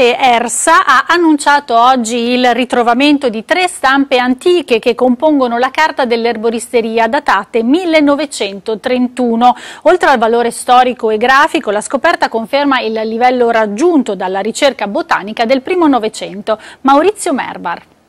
locale ERSA ha annunciato oggi il ritrovamento di tre stampe antiche che compongono la carta dell'erboristeria datate 1931. Oltre al valore storico e grafico, la scoperta conferma il livello raggiunto dalla ricerca botanica del primo Novecento. Maurizio Merbar.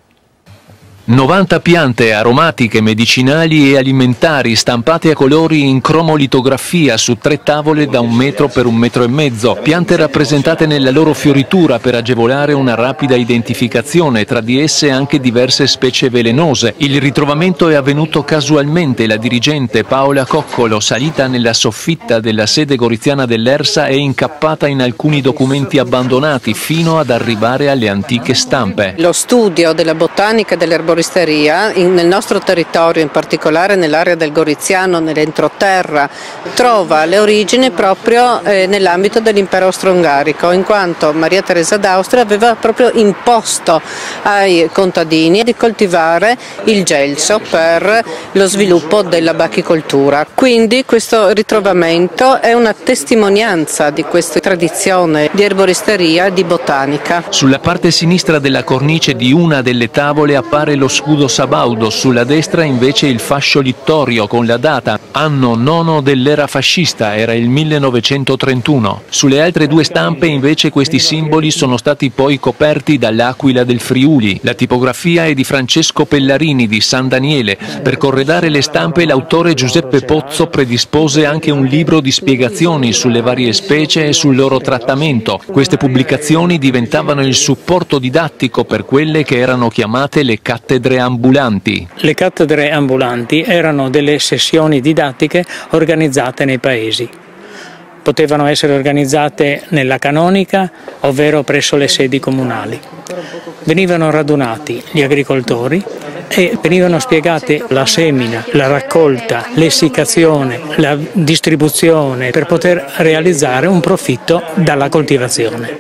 90 piante aromatiche, medicinali e alimentari stampate a colori in cromolitografia su tre tavole da un metro per un metro e mezzo, piante rappresentate nella loro fioritura per agevolare una rapida identificazione, tra di esse anche diverse specie velenose. Il ritrovamento è avvenuto casualmente, la dirigente Paola Coccolo, salita nella soffitta della sede goriziana dell'ERSA, è incappata in alcuni documenti abbandonati fino ad arrivare alle antiche stampe. Lo studio della botanica dell'erboristeria arboristeria nel nostro territorio, in particolare nell'area del Goriziano, nell'entroterra, trova le origini proprio eh, nell'ambito dell'impero austro-ungarico, in quanto Maria Teresa d'Austria aveva proprio imposto ai contadini di coltivare il gelso per lo sviluppo della bachicoltura. Quindi questo ritrovamento è una testimonianza di questa tradizione di erboristeria e di botanica. Sulla parte sinistra della cornice di una delle tavole appare lo scudo sabaudo, sulla destra invece il fascio littorio con la data, anno nono dell'era fascista, era il 1931. Sulle altre due stampe invece questi simboli sono stati poi coperti dall'Aquila del Friuli. La tipografia è di Francesco Pellarini di San Daniele. Per corredare le stampe l'autore Giuseppe Pozzo predispose anche un libro di spiegazioni sulle varie specie e sul loro trattamento. Queste pubblicazioni diventavano il supporto didattico per quelle che erano chiamate le cattedre cattedre ambulanti. Le cattedre ambulanti erano delle sessioni didattiche organizzate nei paesi. Potevano essere organizzate nella canonica, ovvero presso le sedi comunali. Venivano radunati gli agricoltori e venivano spiegate la semina, la raccolta, l'essiccazione, la distribuzione per poter realizzare un profitto dalla coltivazione.